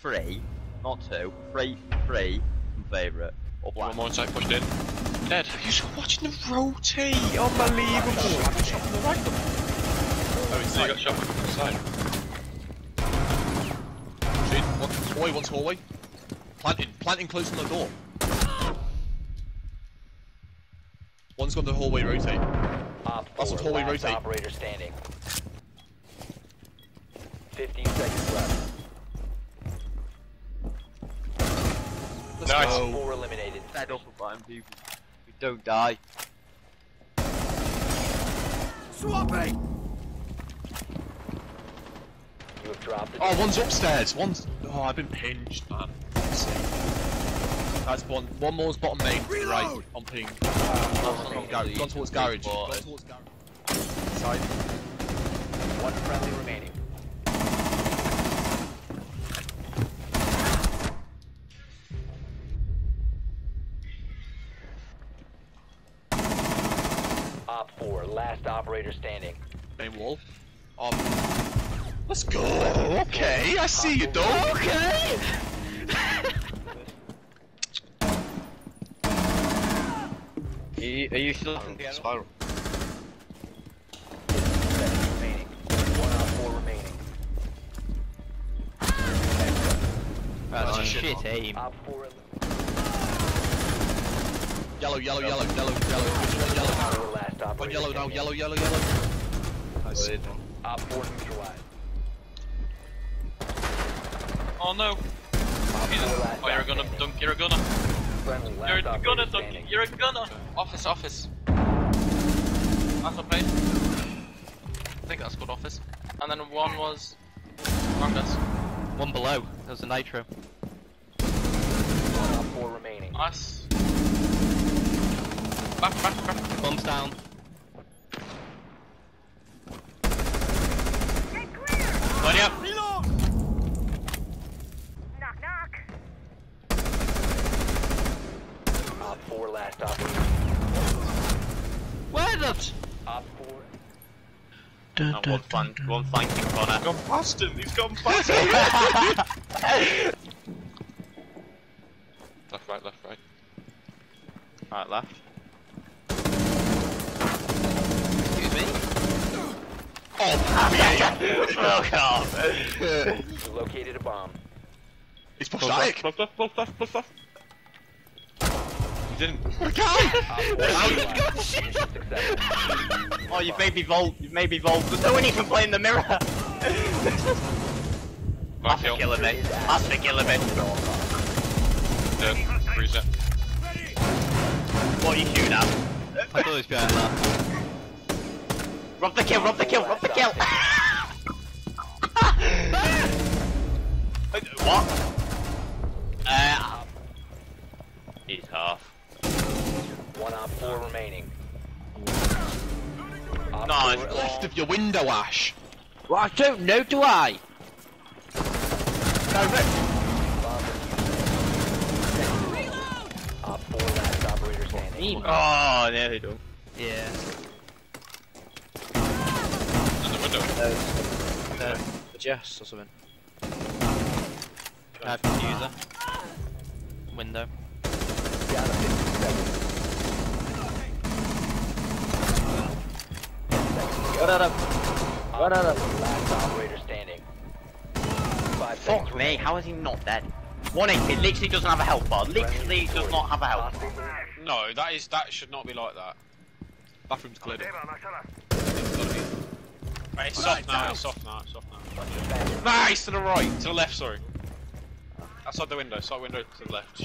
three, not two, three, three from favourite. Or black. One more inside pushed in. Dead. You're just watching them rotate. Unbelievable. I got shot from the right. Oh, he's got shot from the side. Shade, one's hallway, one's hallway. Planting, planting close on the door. One's gone to hallway rotate. Op That's what hallway rotate. operator standing. 15 seconds left. Nice. go. 4 eliminated. Fed up of buying people. We don't die. You have dropped Oh, one's upstairs. One's. Oh, I've been pinged, man. That's one. One more's bottom main, right, on ping. Gone, gar- gone towards garage. Gone towards garage. Side. Op 4, last operator standing. Main wall. Um. Let's go. Okay, I see you, dog. Okay. Are you, are you still Spiral. 15 seconds remaining. One Op 4 remaining. That's Oh, a shit. shit aim. Op 4 eliminated. Yellow, yellow, yellow, yellow, yellow. One yellow last operator One yellow now. standing. Yellow, yellow, yellow. Nice. Op 4 neutralized. Oh no. Op 4 last Oh, you're a gunner. Dunk, you're a gunner. You're a gunner. Dunk, you're a gunner. Office, office. That's a plane. I think that's called office. And then one was. Marcus. One below. There was a nitro. One Op 4 remaining. Nice. Back, back, back. Bombs down. Line up. Knock knock. Op 4 last operator. Where the? Op 4. And one flank, one flanking corner. He's gone past him, he's gone past him. left, right, left, right. Right, left. Me. Oh, fuck off. You located a bomb. It's Plus pathetic. left, plus left, plus left, plus left. You didn't. Op 4 neutralized. Mission successful. Oh, you've made me vault. You've made me vault. There's no one even playing the mirror. Back That's for hill. killing me. That's for killing me. Dead. Reset. What are you shooting at? I thought he was behind that. Rob the kill, rob the kill, rob the kill! what? Uh, he's half. One Op 4 remaining. Op Nice. 4 Left of your window, Ash. Well, I don't know, do I? No. Op 4 last operator standing. Oh, no, they don't. Yeah. In the window. Uh, Jess or something. I have diffuser. Window. Down to 15 seconds. What up? What up? Last operator standing. Five Fuck me, remaining. how is he not dead? 180 literally doesn't have a health bar. Literally does not have a health bar. No, that is that should not be like that. Bathroom's cleared. Right, it's soft now, it's soft now, it's soft now. Nice to the right, to the left, sorry. Outside the window, side window to the left.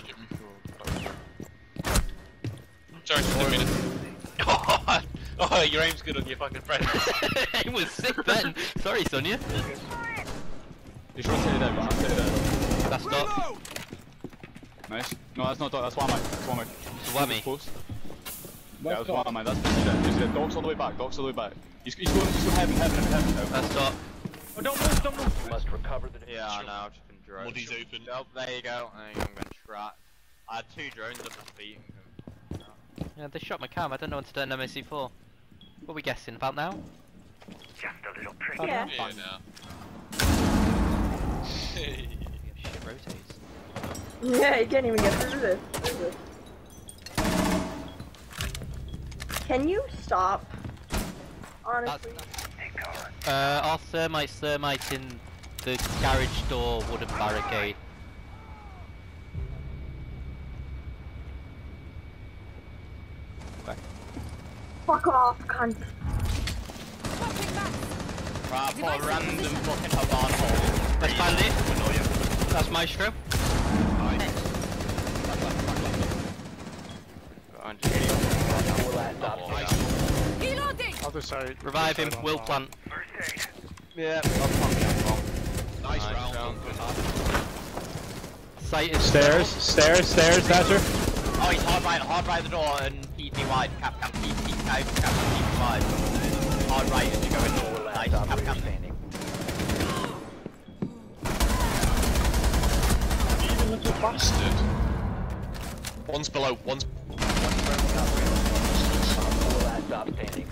Sorry, just a minute. oh, your aim's good on your fucking friend. it was sick then. Sorry, Sonia. He's rotated out, he's rotated out. That's stop. Nice. No, that's not dog, that's one mate. That's one mate. Whammy. Close. Yeah, that's one mate, that's the shit. He's dogs all the way back, dogs all the way back. He's, he's going, he's going heaven, heaven, heaven now. That's stop. oh, don't move, don't move. You must recover the Yeah, I know, I've just been drone. Muddy's open. Oh, there you go. There you I'm going to try. I had two drones at my feet. Yeah, they shot my cam. I don't know when to turn MSC4. What are we guessing? About now? Just a little trick. Yeah. Yeah, now. Shit, bro. Yeah, you can't even get through this. Through this. Can you stop? Honestly. Uh, our thermite thermite in the garage door wooden barricade. Fuck off, cunt. Right, put a random fucking Hibana hole. Let's That's Bandit. That's Maestro. Four last stop standing. Other side. Revive him, other side will on plant. Yeah. Nice round. Sight is Stairs, stairs, stairs, Thatcher. Oh, he's hard right, hard right the door and keep me wide. Cap, cap, keep, keep, cap, cap, keep me wide. Hard right as you go in Four door. last Nice, cap, operator cap. standing. You little bastard. One's below. One's. Four last stop standing.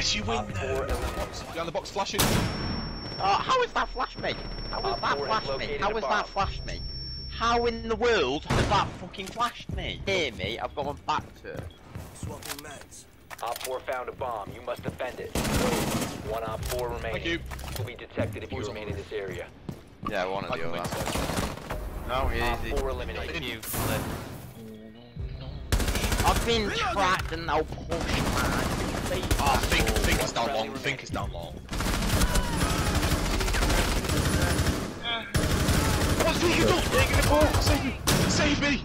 Yes, you win. Op four eliminated. Behind the box, flashing. Oh, uh, how is that flash me? How Op that four flash me? located How a that bomb. flash me? How in the world has that fucking flashed me? Hear me, I've gone back to it. Op 4 found a bomb. You must defend it. One Op 4 remaining. Thank you. Will be detected if you remain in this area. Yeah, one I can win. No, Op 4 eliminated. Thank you. I've been tracked and now pushed, man. Ah, oh, think, think it's down long, think it's down long. What are you doing? Taking the ball! Save me! Save me!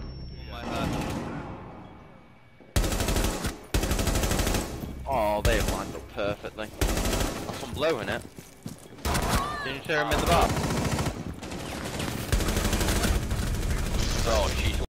Oh, they've lined up perfectly. That's one blowing it. Didn't you hear him in the bar? Oh, she's